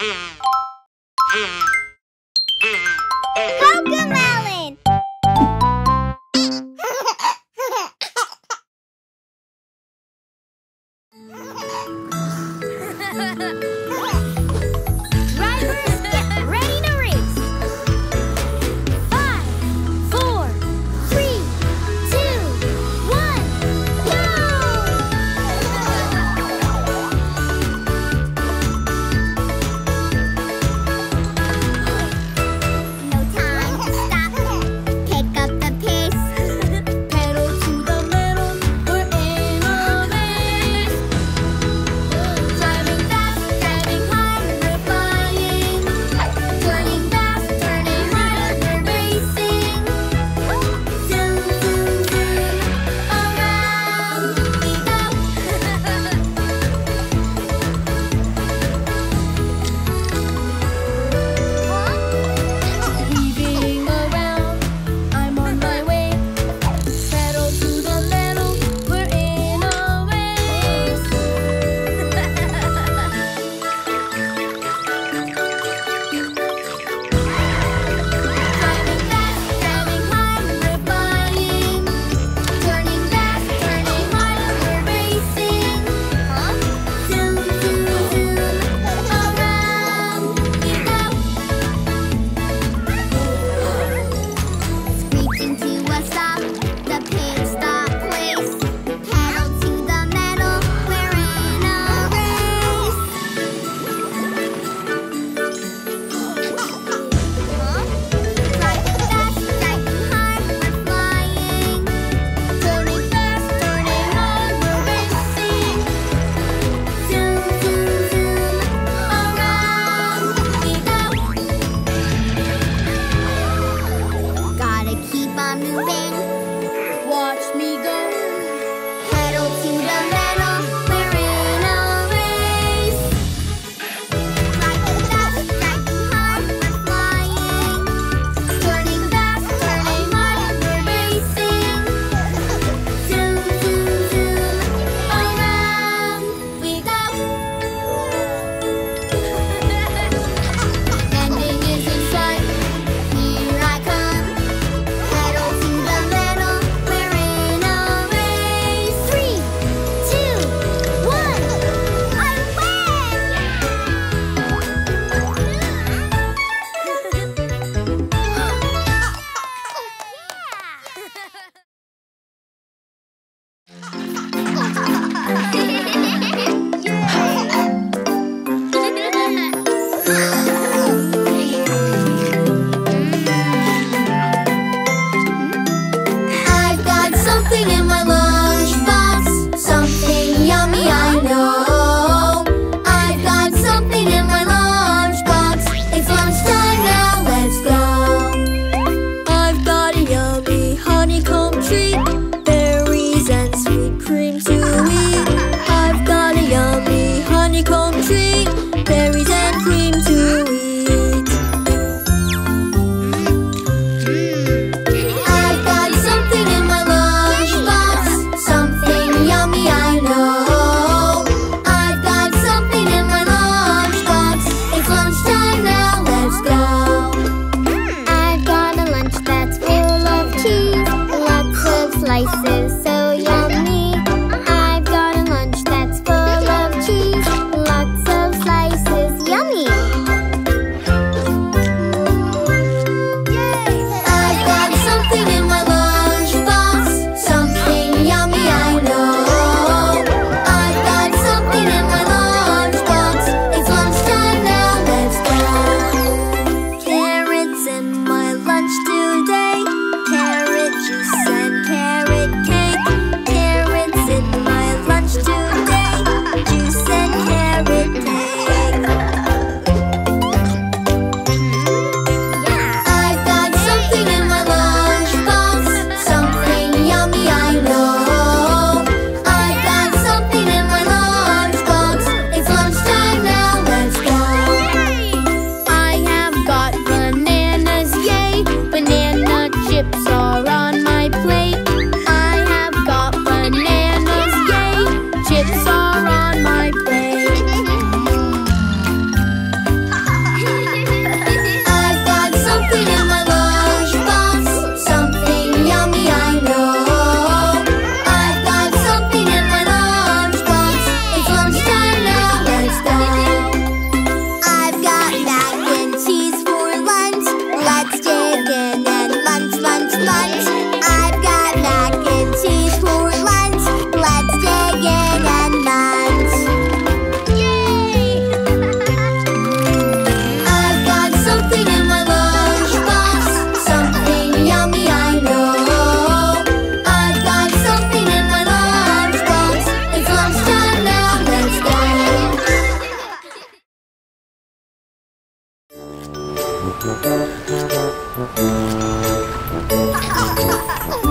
Mm-hmm. Ha ha ha ha!